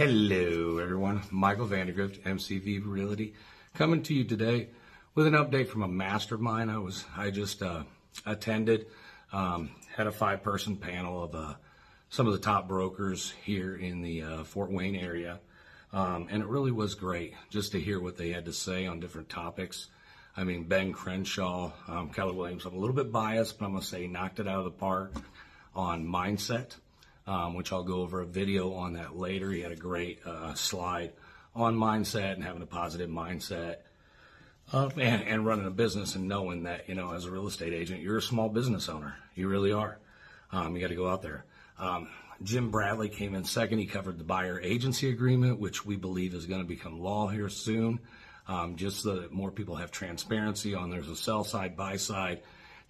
Hello, everyone. Michael Van De Grift, MCV Realty, coming to you today with an update from a mastermind I was I just uh, attended. Um, had a five-person panel of uh, some of the top brokers here in the uh, Fort Wayne area, um, and it really was great just to hear what they had to say on different topics. I mean, Ben Crenshaw, um, Keller Williams. I'm a little bit biased, but I'm gonna say he knocked it out of the park on mindset um, which I'll go over a video on that later. He had a great uh, slide on mindset and having a positive mindset. Uh, and, and running a business and knowing that, you know, as a real estate agent, you're a small business owner. You really are. Um, you got to go out there. Um, Jim Bradley came in second. He covered the buyer agency agreement, which we believe is going to become law here soon. Um, just so that more people have transparency on there's a sell side, buy side.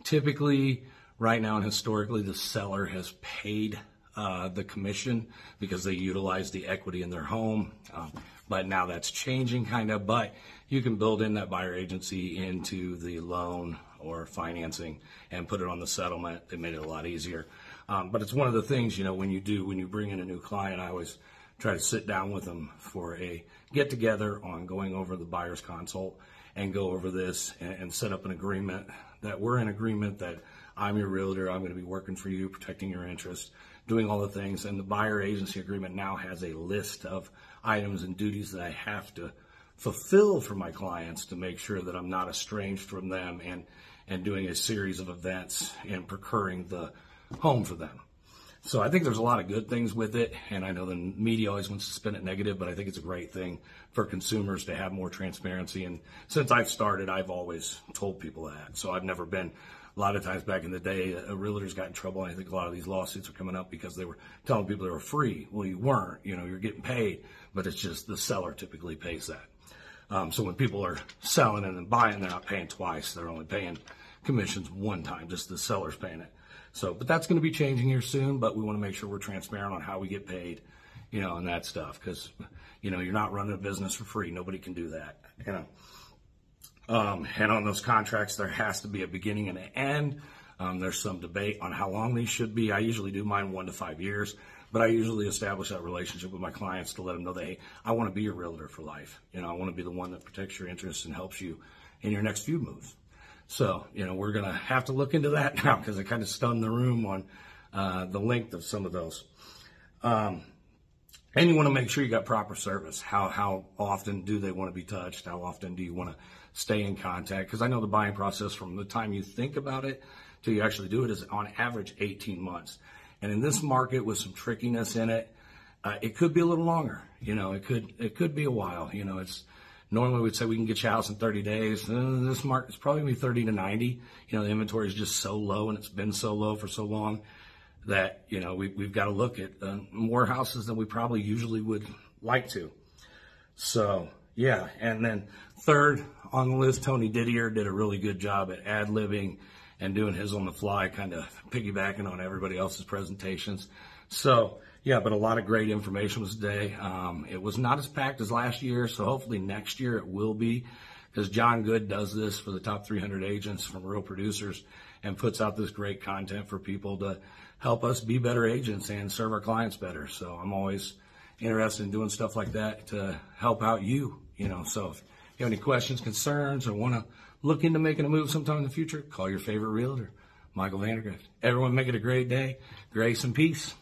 Typically, right now and historically, the seller has paid uh, the commission because they utilize the equity in their home. Um, but now that's changing kind of, but you can build in that buyer agency into the loan or financing and put it on the settlement. They made it a lot easier. Um, but it's one of the things, you know, when you do, when you bring in a new client, I always try to sit down with them for a get together on going over the buyer's consult and go over this and, and set up an agreement that we're in agreement that I'm your realtor. I'm going to be working for you, protecting your interests, doing all the things. And the buyer agency agreement now has a list of items and duties that I have to fulfill for my clients to make sure that I'm not estranged from them and, and doing a series of events and procuring the home for them. So I think there's a lot of good things with it, and I know the media always wants to spin it negative, but I think it's a great thing for consumers to have more transparency. And since I've started, I've always told people that. So I've never been a lot of times back in the day, a realtors got in trouble. And I think a lot of these lawsuits are coming up because they were telling people they were free. Well, you weren't. You know, you're getting paid, but it's just the seller typically pays that. Um, so when people are selling and then buying, they're not paying twice. They're only paying commissions one time, just the seller's paying it. So, but that's going to be changing here soon. But we want to make sure we're transparent on how we get paid, you know, and that stuff because, you know, you're not running a business for free. Nobody can do that, you know. Um, and on those contracts, there has to be a beginning and an end. Um, there's some debate on how long these should be. I usually do mine one to five years, but I usually establish that relationship with my clients to let them know that, hey, I want to be your realtor for life. You know, I want to be the one that protects your interests and helps you in your next few moves. So, you know, we're going to have to look into that now because it kind of stunned the room on uh, the length of some of those. Um, and you want to make sure you got proper service. How how often do they want to be touched? How often do you want to stay in contact? Because I know the buying process from the time you think about it till you actually do it is on average 18 months. And in this market with some trickiness in it, uh, it could be a little longer. You know, it could it could be a while. You know, it's normally we'd say we can get your house in 30 days. Uh, this market is probably gonna be 30 to 90. You know, the inventory is just so low and it's been so low for so long that you know we, we've got to look at uh, more houses than we probably usually would like to. So yeah, and then third on the list, Tony Didier did a really good job at ad libbing and doing his on the fly, kind of piggybacking on everybody else's presentations. So yeah, but a lot of great information was today. Um, it was not as packed as last year, so hopefully next year it will be because John Good does this for the top 300 agents from real producers and puts out this great content for people to help us be better agents and serve our clients better. So I'm always interested in doing stuff like that to help out you, you know. So if you have any questions, concerns, or want to look into making a move sometime in the future, call your favorite realtor, Michael Van De Grift. Everyone make it a great day. Grace and peace.